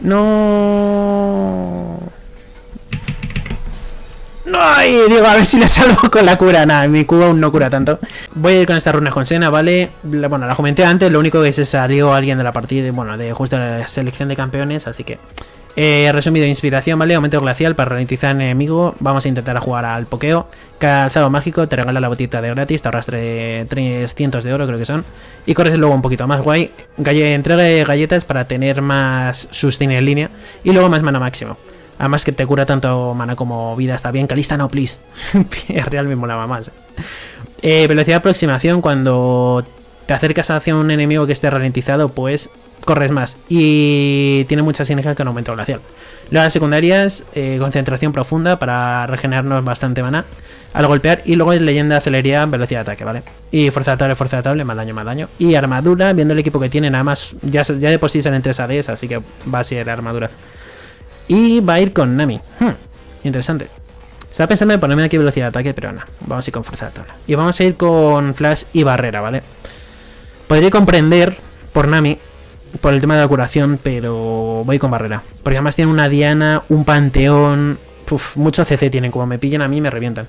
No. No, ay, digo, a ver si le salvo con la cura. Nada, mi cuba aún no cura tanto. Voy a ir con esta runa con Sena, ¿vale? La- bueno, la comenté antes, lo único que se salió alguien de la partida, bueno, de justo la selección de campeones, así que... Eh, resumido, inspiración, ¿vale? Aumento glacial para ralentizar al enemigo. Vamos a intentar jugar al pokeo. Calzado mágico, te regala la botita de gratis, te ahorras tre- 300 de oro, creo que son. Y corres luego un poquito más guay. Galle entrega galletas para tener más sustain en línea. Y luego más mana máximo. Además que te cura tanto mana como vida, está bien. Calista no, please. Real me molaba más. Eh, velocidad de aproximación, cuando te acercas hacia un enemigo que esté ralentizado, pues corres más. Y tiene mucha sinergia con aumento glacial. Las secundarias, eh, concentración profunda para regenerarnos bastante mana al golpear. Y luego es leyenda, celeridad, velocidad de ataque, ¿vale? Y fuerza de atable, fuerza de atable, más daño, más daño. Y armadura, viendo el equipo que tiene, nada más, ya, ya de por sí salen 3 ADs, así que va a ser armadura. Y va a ir con Nami. Hmm, interesante. Estaba pensando en ponerme aquí velocidad de ataque, pero no. Vamos a ir con fuerza de tabla. Y vamos a ir con flash y barrera, ¿vale? Podría comprender por Nami, por el tema de la curación, pero voy con barrera. Porque además tiene una Diana, un Panteón. Uf, mucho CC tienen. Como me pillen a mí, me revientan.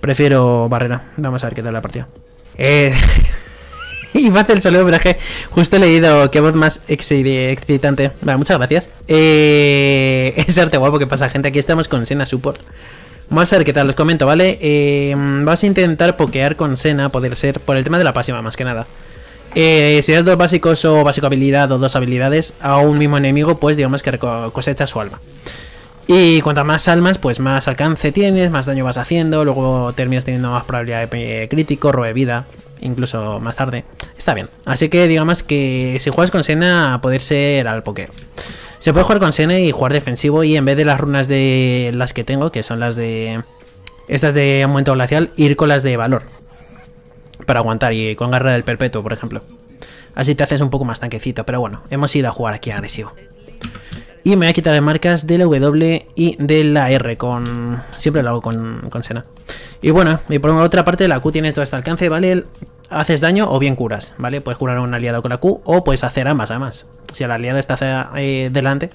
Prefiero barrera. Vamos a ver qué tal la partida. Eh. y me hace el saludo, pero es justo he leído qué voz más excitante. Vale, muchas gracias. Eh, es arte guapo que pasa, gente. Aquí estamos con Sena Support. Vamos a ver qué tal, os comento, ¿vale? Eh, vamos a intentar pokear con Sena, poder ser, por el tema de la pasiva, más que nada. Eh, si das dos básicos o básico habilidad o dos habilidades a un mismo enemigo, pues digamos que cosecha su alma. Y cuantas más almas, pues más alcance tienes, más daño vas haciendo, luego terminas teniendo más probabilidad de crítico, robo de vida, incluso más tarde. Está bien. Así que digamos que si juegas con Sena, poder ser al pokeo. Se puede jugar con Sena y jugar defensivo y en vez de las runas de las que tengo, que son las de... Estas de aumento glacial, ir con las de valor. Para aguantar y con garra del perpetuo, por ejemplo. Así te haces un poco más tanquecito, pero bueno, hemos ido a jugar aquí agresivo. Y me voy a quitar las marcas de la W y de la R con... Siempre lo hago con, con Sena. Y bueno, y por otra parte la Q tienes todo este alcance, ¿vale? Haces daño o bien curas, ¿vale? Puedes curar a un aliado con la Q o puedes hacer ambas además. Si el aliado está hacia, eh, delante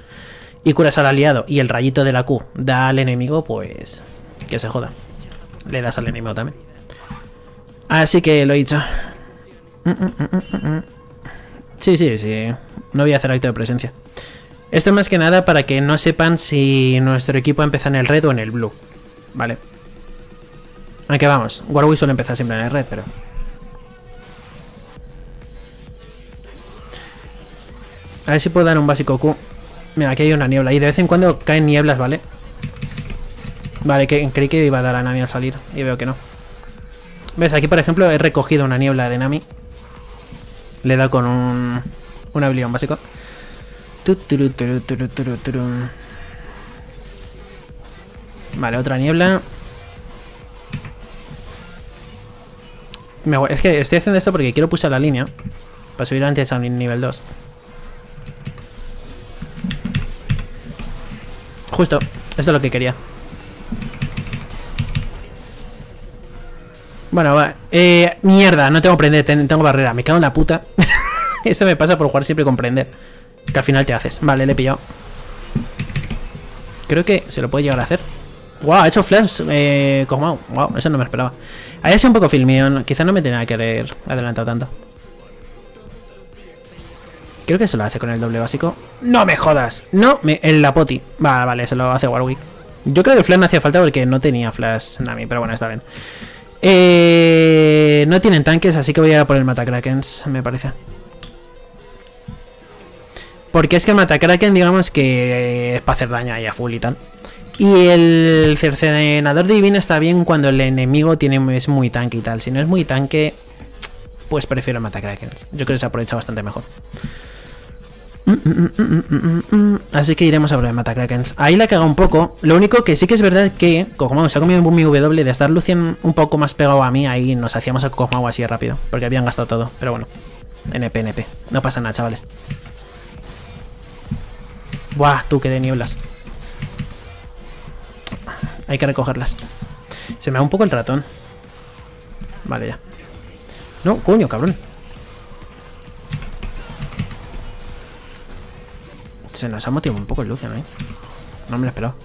y curas al aliado y el rayito de la Q da al enemigo, pues... Que se joda. Le das al enemigo también. Así que lo he dicho. Sí, sí, sí. No voy a hacer acto de presencia. Esto más que nada para que no sepan si nuestro equipo empieza en el red o en el blue. Vale. Aunque vamos, Warwick suele empezar siempre en el red, pero... A ver si puedo dar un básico Q. Mira, aquí hay una niebla. Y de vez en cuando caen nieblas, ¿vale? Vale, que, creí que iba a dar a Nami al salir. Y veo que no. ¿Ves? Aquí, por ejemplo, he recogido una niebla de Nami. Le he dado con un... Un habilidad básico. Vale, otra niebla. Es que estoy haciendo esto porque quiero pulsar la línea. Para subir antes al nivel 2. Justo, esto es lo que quería. Bueno, va. Eh, mierda, no tengo prender, ten- tengo barrera. Me cago en la puta. Esto me pasa por jugar siempre con prender. Que al final te haces. Vale, le he pillado. Creo que se lo puede llegar a hacer. Wow, ha hecho flash eh, Kog'Maw. Wow, eso no me esperaba. Ahí sido un poco filmión. Quizás no me tenía que haber adelantado tanto. Creo que se lo hace con el doble básico. ¡No me jodas! No, me, el la poti. Vale, vale, se lo hace Warwick. Yo creo que Flash no hacía falta porque no tenía Flash Nami, pero bueno, está bien. Eh, no tienen tanques, así que voy a por el Matacrakens, me parece. Porque es que el Matakraken, digamos que es para hacer daño ahí a full y tal. Y el cercenador divino está bien cuando el enemigo tiene, es muy tanque y tal. Si no es muy tanque, pues prefiero el. Yo creo que se aprovecha bastante mejor. Así que iremos a por el Matacrakens. Ahí la caga un poco. Lo único que sí que es verdad que Kog'Maw se ha comido mi W de estar Lucian un poco más pegado a mí. Ahí nos hacíamos a Kog'Maw así rápido. Porque habían gastado todo. Pero bueno. NP, NP. No pasa nada, chavales. Buah, tú que de nieblas. Hay que recogerlas. Se me da un poco el ratón. Vale, ya. No, coño, cabrón. Se nos ha motivado un poco el Lucian, ¿eh? No me lo esperado.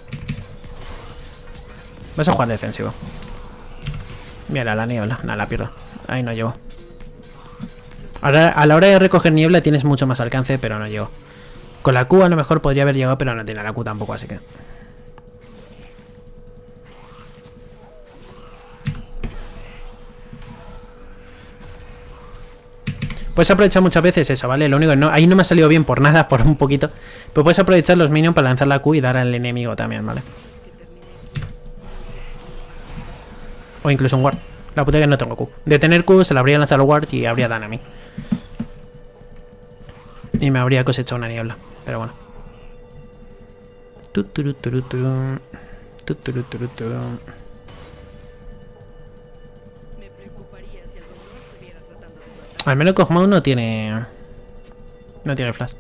Vas a jugar defensivo. Mira, la niebla. Nada, la pierdo. Ahí no llego. Ahora, a la hora de recoger niebla tienes mucho más alcance, pero no llego. Con la Q a lo mejor podría haber llegado, pero no tiene la Q tampoco, así que... Puedes aprovechar muchas veces eso, ¿vale? Lo único que no, ahí no me ha salido bien por nada, por un poquito. Pero puedes aprovechar los minions para lanzar la Q y dar al enemigo también, ¿vale? O incluso un ward. La puta que no tengo Q. De tener Q se la habría lanzado el ward y habría dado a mí. Y me habría cosechado una niebla. Pero bueno. Al menos Cosmo no tiene... No tiene flash.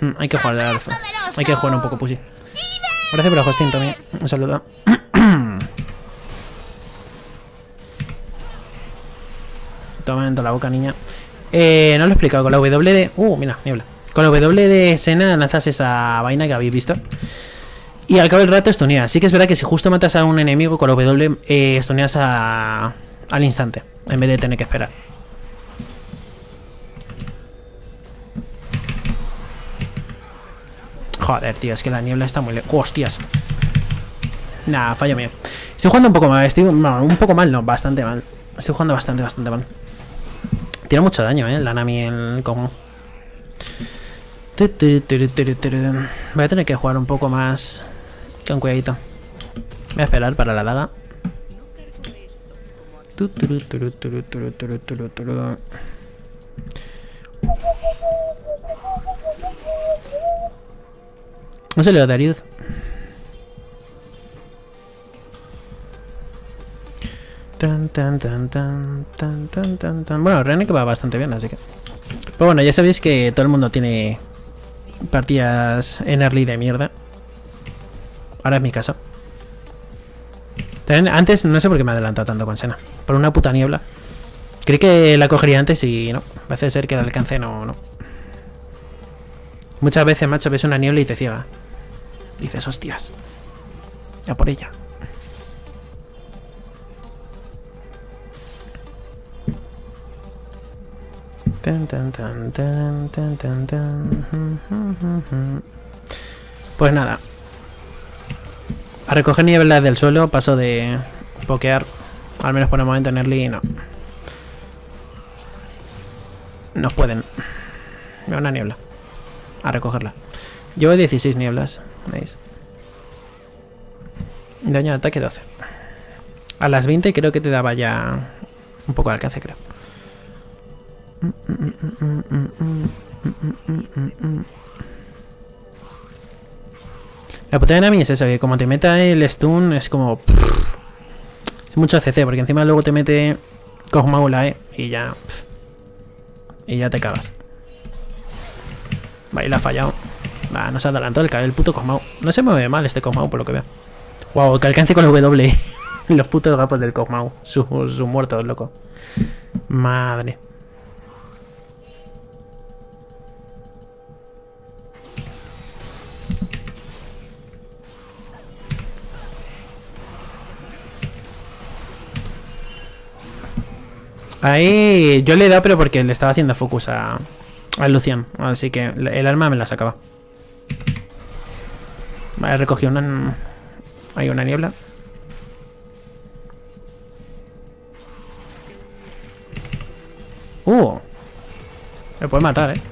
Mm, hay que jugar de alfa. Hay que jugar un poco pussy. Gracias por el hosting también. Un saludo. Toma dentro la boca, niña. Eh, no lo he explicado. Con la W de... Uh, mira, niebla. Con la W de Sena lanzas esa vaina que habéis visto. Y al cabo del rato estuneas. Sí que es verdad que si justo matas a un enemigo con la W, eh, estuneas a... al instante. En vez de tener que esperar. Joder, tío, es que la niebla está muy lejos. ¡Hostias! Nah, fallo mío. Estoy jugando un poco mal. Estoy, un poco mal, no, bastante mal. Estoy jugando bastante, bastante mal. Tiene mucho daño, eh, la Nami el como. Voy a tener que jugar un poco más con cuidadito. Voy a esperar para la daga. No se le da Darius. Tan, tan, tan, tan, tan, tan, tan. Bueno, que va bastante bien, así que... Pero bueno, ya sabéis que todo el mundo tiene partidas en early de mierda. Ahora es mi caso. antes no sé por qué me ha adelantado tanto con Sena. Por una puta niebla. Creí que la cogería antes y no. Parece ser que el alcance no, no. Muchas veces, macho, ves una niebla y te ciega. Dices, hostias. Ya por ella. Pues nada. A recoger niebla del suelo paso de pokear. Al menos por el momento en early no. Nos pueden. Veo una niebla. A recogerla. Llevo 16 nieblas. ¿Veis? Daño de ataque 12. A las 20 creo que te daba ya un poco de alcance, creo. La puta de Nami es eso, que como te meta el stun es como... mucho CC, porque encima luego te mete Cosmaula, ¿eh? Y ya... Y ya te cagas. Vale, la ha fallado. Va, nos ha adelantado el, el puto Cosmau. No se mueve mal este Cosmau por lo que veo. Wow, que alcance con el W. Los putos gapos del Cosmau. Sus su muertos, loco. Madre. Ahí yo le he dado, pero porque le estaba haciendo focus a, Lucian. Así que el arma me la sacaba. Vale, recogí una... Hay una niebla. Uh. Me puede matar, eh.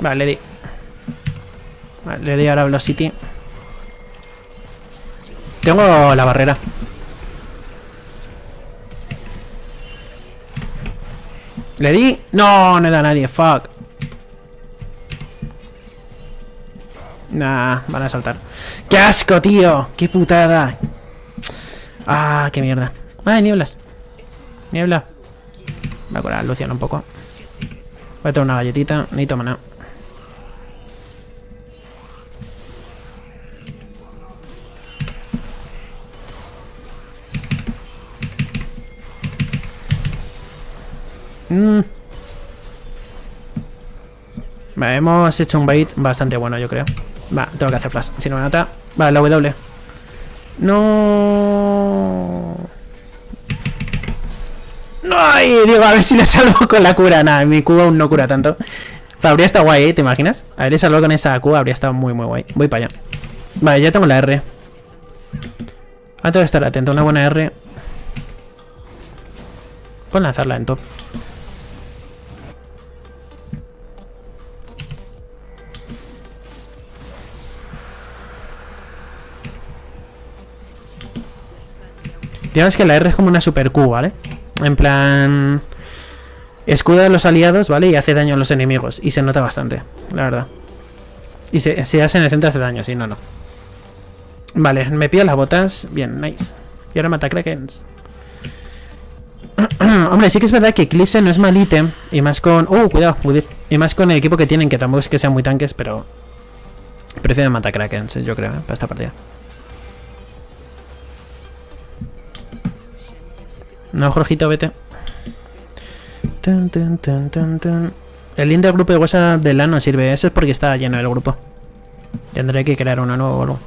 Vale, le di. Vale, le di ahora Velocity. Tengo la barrera. ¿Le di? No, no da nadie, fuck. Nah, van a saltar. ¡Qué asco, tío! ¡Qué putada! Ah, qué mierda. Ah, nieblas. Niebla. Voy a curar a Luciano un poco. Voy a tomar una galletita. Necesito maná. Mm. Vale, hemos hecho un bait bastante bueno, yo creo. Va, tengo que hacer flash. Si no me mata. Vale, la W. No. No, ay, digo, a ver si le salvo con la cura. Nada, mi Q aún no cura tanto. Pero habría estado guay, ¿eh? ¿te imaginas? Haberle salvado con esa Q habría estado muy, muy guay. Voy para allá. Vale, ya tengo la R. Ahora tengo que estar atento. Una buena R. Puedo lanzarla en top. Digamos que la R es como una super Q, ¿vale? En plan... Escuda a los aliados, ¿vale? Y hace daño a los enemigos. Y se nota bastante, la verdad. Y se, se hace en el centro hace daño, sí, no, no. Vale, me pido las botas. Bien, nice. Y ahora mata Krakens. Hombre, sí que es verdad que Eclipse no es mal ítem. Y más con... Uh, cuidado, Y más con el equipo que tienen, que tampoco es que sean muy tanques, pero... Prefiero matar Krakens, yo creo, ¿eh? para esta partida. No, Jorgito, vete. el link del grupo de WhatsApp de LAN no sirve. Eso es porque está lleno el grupo. Tendré que crear uno nuevo o algo.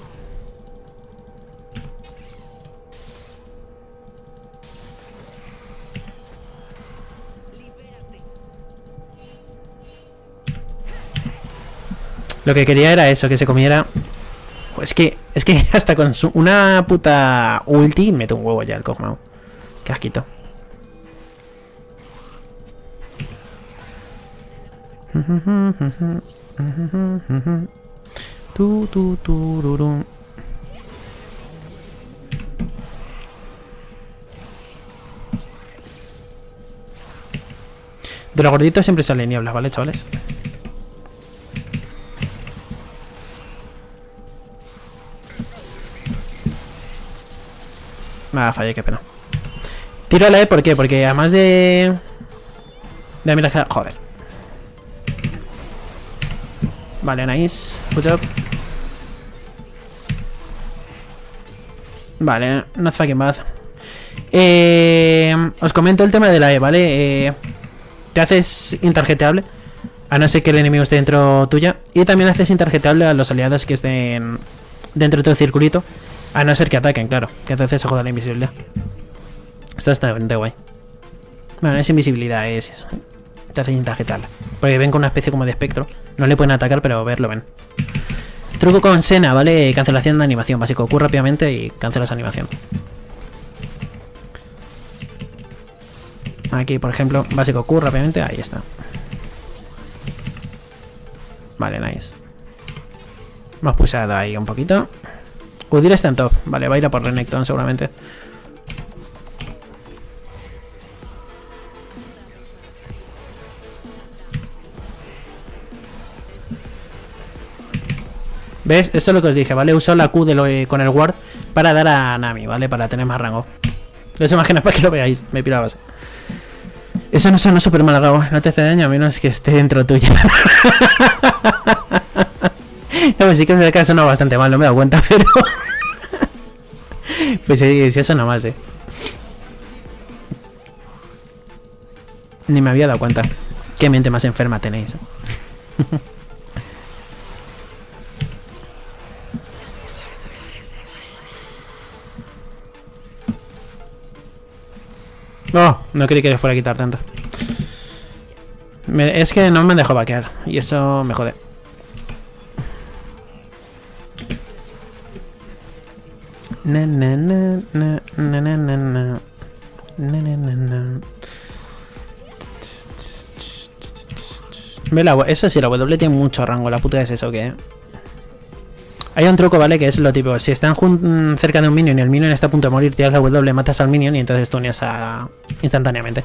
Lo que quería era eso, que se comiera... Es que, es que hasta con una puta ulti mete un huevo ya el Kog'Maw. Qué asquito. Tu, tu, tu, siempre sale niebla, ¿vale, chavales? Nada, fallé, qué pena. Tiro a la E, ¿por qué? Porque además de... De mira, joder. Vale, nice. Good job. Vale, no fucking bad. Eh, os comento el tema de la E, ¿vale? Eh, te haces intarjeteable. A no ser que el enemigo esté dentro tuya. Y también haces intarjeteable a los aliados que estén dentro de tu circulito. A no ser que ataquen, claro. Que entonces se joda la invisibilidad. Esto está bastante guay. Bueno, es invisibilidad, es... Te hace intarjetal. Porque ven con una especie como de espectro. No le pueden atacar, pero verlo ven. Truco con Sena, ¿vale? Cancelación de animación. Básico, Q rápidamente y cancelas animación. Aquí, por ejemplo, básico Q rápidamente. Ahí está. Vale, nice. Hemos pulsado ahí un poquito. Udir está en top. Vale, va a ir a por Renekton seguramente. ¿Ves? Eso es lo que os dije, ¿vale? Uso la Q con el Ward para dar a Nami, ¿vale? Para tener más rango. Eso imagino para que lo veáis, me pirabas. Eso no suena súper malgado, no te hace daño a menos que esté dentro tuya. no, pues sí que me ha sonado bastante mal, no me he dado cuenta, pero... pues sí, sí ha sonado mal, sí. Ni me había dado cuenta. Qué mente más enferma tenéis. No, no creí que le fuera a quitar tanto. es que no me dejó vaquear. Y eso me jode. Eso sí, la W tiene mucho rango. La puta es eso que... Hay un truco, ¿vale? Que es lo tipo, si están mm, cerca de un minion y el minion está a punto de morir, tiras la W, matas al minion y entonces tuneas a... instantáneamente.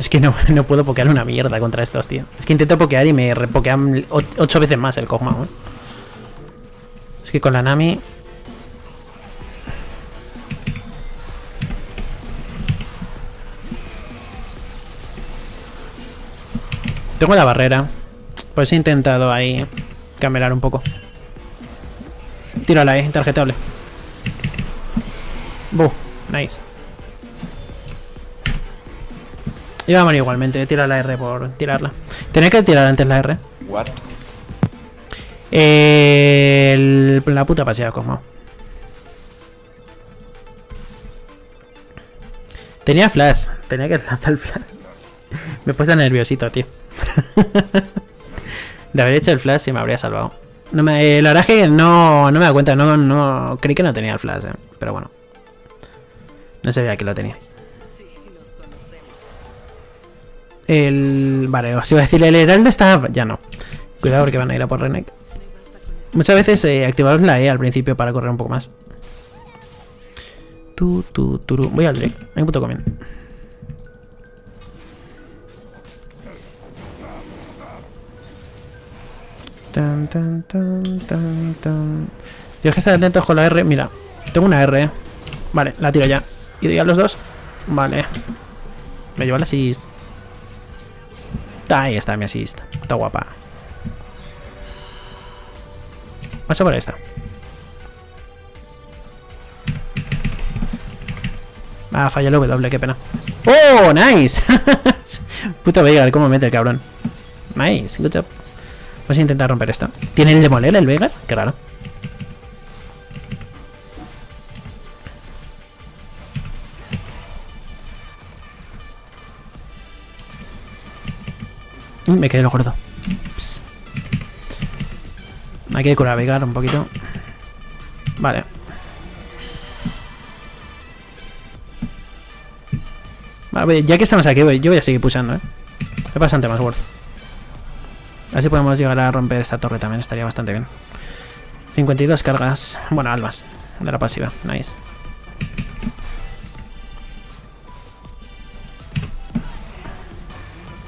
Es que no, no puedo pokear una mierda contra estos, tío. Es que intento pokear y me repokean ocho veces más el Kog'Maw, ¿eh? Es que con la Nami Tengo la barrera. Pues he intentado ahí camerar un poco. Tírala ahí, tarjetable. Buh, nice. Iba a morir igualmente, tira la R por tirarla. Tenía que tirar antes la R. What? El- la puta pasea como. Tenía flash, tenía que lanzar el flash. Me he puesto nerviosito, tío. De haber hecho el flash y me habría salvado. No me, eh, no, no me da cuenta, no, no creí que no tenía el flash, eh, pero bueno. No sabía que lo tenía. El. Vale, os iba a decir, el heraldo está. Ya no. Cuidado porque van a ir a por Renek. Muchas veces eh, activamos la E al principio para correr un poco más. Tu, tu. Voy al Drake. Hay un puto comen. Tan, tan, tan, tan. Tienes que estar atentos con la R. Mira, tengo una R. eh. Vale, la tiro ya. Y a los dos. Vale. Me lleva la assist. Ahí está mi assist. Está guapa. Paso por esta. Ah, falla el W, qué pena. ¡Oh, nice! Puto Veigar, cómo mete el cabrón. Nice, good job. Vamos a intentar romper esto. ¿Tiene el demoler el Veigar? Qué raro. Mm, Me quedé lo gordo. Ps. Hay que curar a Veigar un poquito. Vale. Vale, ya que estamos aquí, yo voy a seguir pulsando, ¿eh? Es bastante más worth. Así podemos llegar a romper esta torre también, estaría bastante bien. 52 cargas, bueno, almas de la pasiva, nice.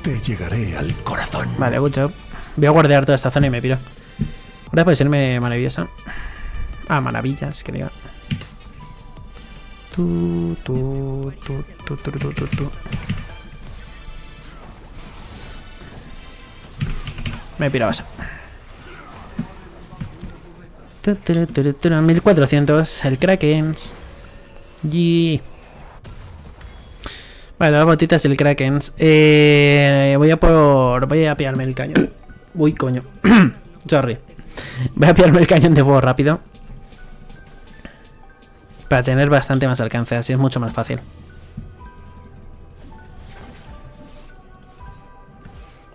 Te llegaré al corazón. Vale, good job. Voy a guardear toda esta zona y me piro. Ahora puede serme maravillosa. Ah, maravillas, que diga. Tu, tu, tu, tu, tu, tu, tu, tu. Me tu, 1400, el Kraken. Y. Vale, las botitas el Kraken. Eh, voy a por. Voy a pillarme el cañón. Uy, coño. Sorry. Voy a pillarme el cañón de fuego rápido. Para tener bastante más alcance, así es mucho más fácil.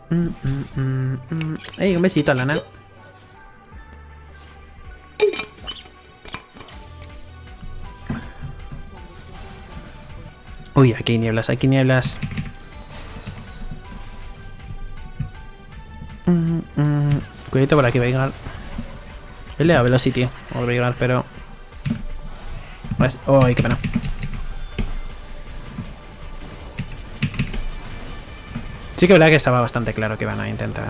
Mm, mm, mm, mm. Ey, un besito, Lana. Uy, aquí hay nieblas, aquí hay nieblas. Mm, mm. Cuidado por aquí, Veigar. Él le da velocity o Veigar, pero. Uy, qué pena. Sí que verdad que estaba bastante claro que iban a intentar.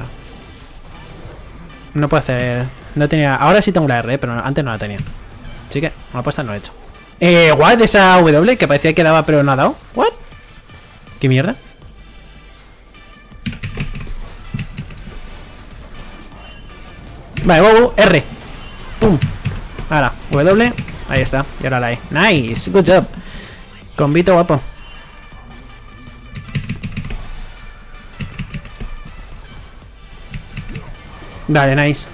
No puedo hacer. No tenía. Ahora sí tengo la R, pero antes no la tenía. Así que, una apuesta no he hecho. Eh, what? Esa W que parecía que daba, pero no ha dado. What? ¿Qué mierda? Vale, wow, R. Pum. Ahora, W. Ahí está. Y ahora la E. Nice. Good job. Convito guapo. Vale, nice.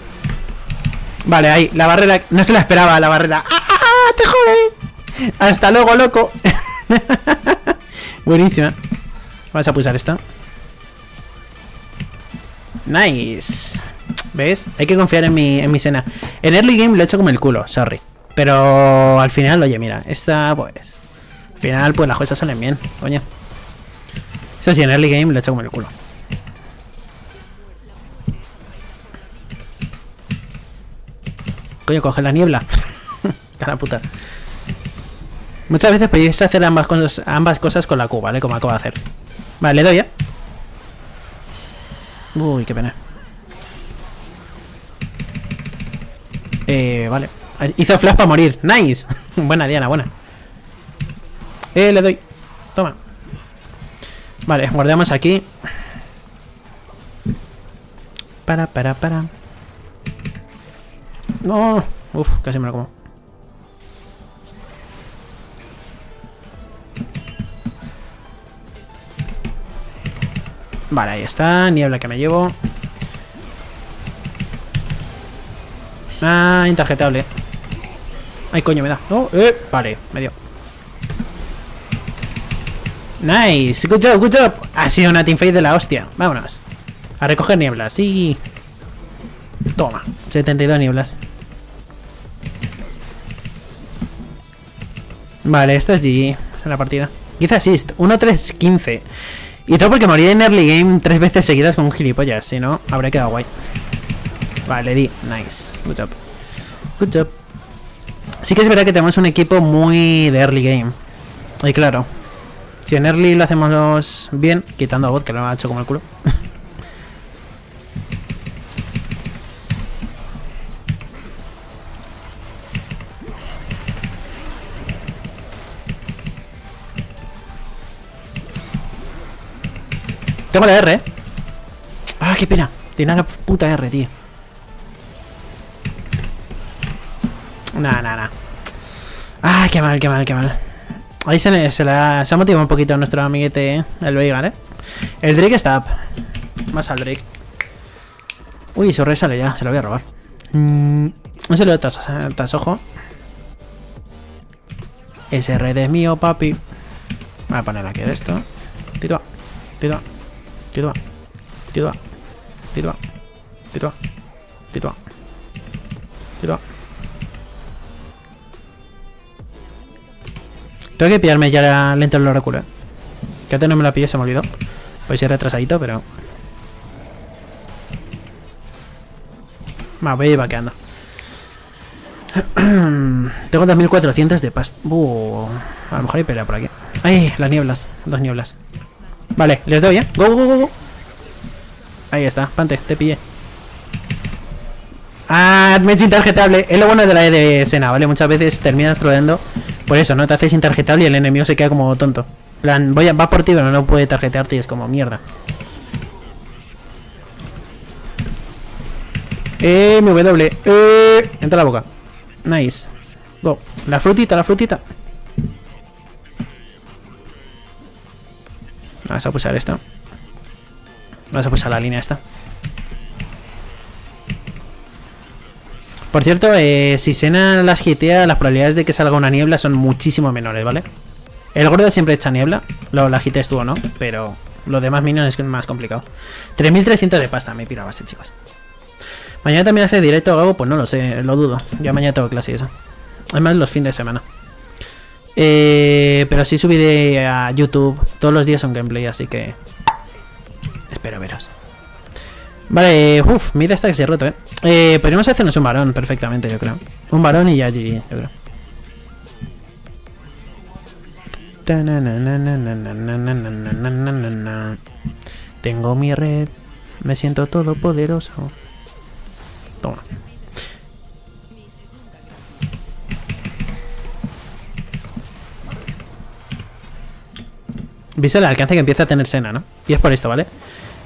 Vale, ahí. La barrera. No se la esperaba la barrera. ¡Ah, ah, ah! ¡Te jodes! Hasta luego, loco. Buenísima. Vamos a pulsar esta. Nice. ¿Ves? Hay que confiar en mi, en mi cena. En early game lo he hecho como el culo, sorry. Pero al final, oye, mira, esta pues... Al final, pues las cosas salen bien, coño. Eso sí, en early game lo he hecho como el culo. Coño, coge la niebla. Cara puta. Muchas veces podéis hacer ambas cosas, ambas cosas con la Q, ¿vale? Como acabo de hacer. Vale, le doy ya. Uy, qué pena. Eh, vale. Hizo flash para morir. Nice. buena, Diana, buena. Eh, le doy. Toma. Vale, guardamos aquí. Para, para, para. No. uff, casi me lo como. Vale, ahí está. Niebla que me llevo. Ah, intarjetable. Ay, coño, me da. No, eh, vale, me dio. Nice, good job, good job. Ha sido una teamfight de la hostia. Vámonos. A recoger nieblas, sí. Toma, 72 nieblas. Vale, esto es GG en la partida. Quizá assist, 1-3-15. Y todo porque morí en early game tres veces seguidas con un gilipollas. Si no, habría quedado guay. Vale, di. Nice. Good job. Good job. Sí que es verdad que tenemos un equipo muy de early game. Y claro, si en early lo hacemos bien, quitando a bot que lo ha hecho como el culo. Tengo la R, ¿eh? Ah, qué pena. Tiene la puta R, tío. Nah, nah, nah. Ah, qué mal, qué mal, qué mal. Ahí se, se, la, se ha motivado un poquito nuestro amiguete, ¿eh? el Veigar, ¿eh? El Drake está up. Más al Drake. Uy, su rey sale ya, se lo voy a robar. Mm, no se lo tas, tas ojo. Ese red es mío, papi. Voy a poner aquí esto. Tito, tito, tito, tito, tito, tito, tito, tito. Tengo que pillarme ya la lenta del oráculo. ¿eh? Que antes no me la pillé, se me olvidó. Voy a ser retrasadito, pero... Va, voy a ir vaqueando. Tengo 2400 de pasta. Uh, a lo mejor hay pelea por aquí. ¡Ay! Las nieblas. Dos nieblas. Vale, les doy, ¿eh? ¡Go, go, go, go! Ahí está. Pante, te pillé. Ah, me intarjetable. Es lo bueno de la E de Sena, ¿vale? Muchas veces terminas troleando. Por eso, ¿no? Te haces intarjetable y el enemigo se queda como tonto. plan, voy a, va por ti, pero no puede tarjetearte y es como mierda. Eh, mi W. Eh, entra la boca. Nice. Go. La frutita, la frutita. Vamos a pulsar esto. Vamos a pulsar la línea esta. Por cierto, eh, si Sena las hitea, las probabilidades de que salga una niebla son muchísimo menores, ¿vale? El gordo siempre echa niebla, lo la hitees tú o no, pero lo demás minions es más complicado. 3300 de pasta, me pira base, chicos. Mañana también hace directo Gago, pues no lo sé, lo dudo. Ya mañana tengo clase y eso. Además los fines de semana. Eh, pero sí subiré a YouTube. Todos los días un gameplay, así que... Espero veros. Vale, uff, mira esta que se ha roto, eh. eh podríamos hacernos un varón perfectamente, yo creo. Un varón y ya allí, yo creo. Tengo mi red, me siento todopoderoso. Toma. ¿Viste el alcance que empieza a tener Sena, no? Y es por esto, ¿vale?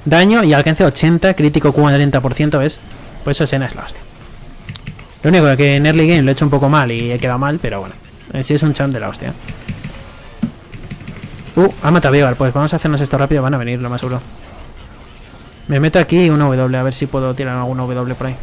Daño y alcance 80, crítico 40%, ¿ves? Por eso Sena es la hostia. Lo único que en early game lo he hecho un poco mal y he quedado mal, pero bueno. En sí es un champ de la hostia. Uh, ha matado a. Pues vamos a hacernos esto rápido, van a venir, lo más seguro. Me meto aquí una W, a ver si puedo tirar alguna W por ahí.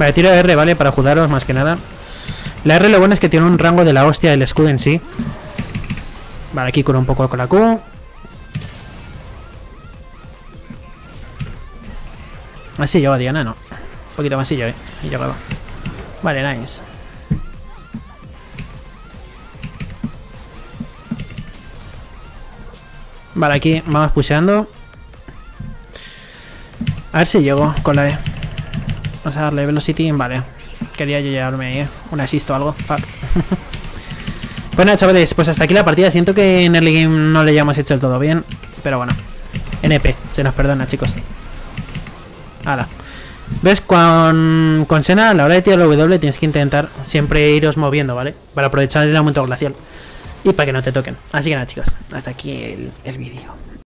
Vale, tiro R, ¿vale? Para ayudaros más que nada. La R lo bueno es que tiene un rango de la hostia del escudo en sí. Vale, aquí curo un poco con la Q. Así lleva Diana, no. Un poquito más y yo, eh. Y llegaba. Vale, nice. Vale, aquí vamos pusheando. A ver si llego con la E. Vamos a darle velocity. Vale. Quería yo llevarme ¿eh? un assist o algo. Fuck. bueno, chavales, pues hasta aquí la partida. Siento que en early game no le hayamos hecho el todo bien. Pero bueno. NP, se nos perdona, chicos. Hala. ¿Ves? Con, con Sena, a la hora de tirar el W tienes que intentar siempre iros moviendo, ¿vale? Para aprovechar el aumento glacial. Y para que no te toquen. Así que nada, chicos. Hasta aquí el, el vídeo.